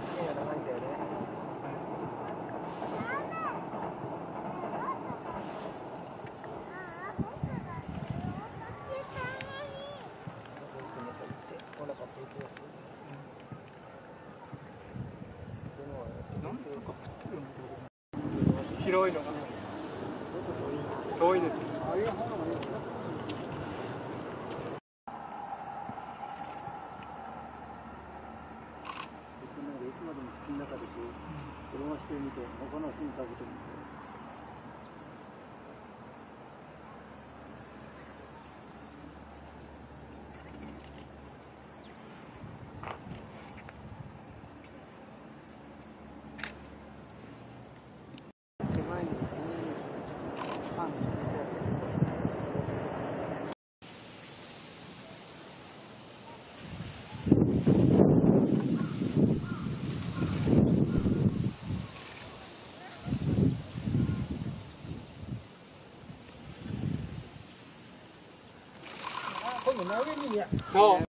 休みが長いんだよね広いのが遠いです。転がしてみて他の人にかけてみて。今度投げにや。そう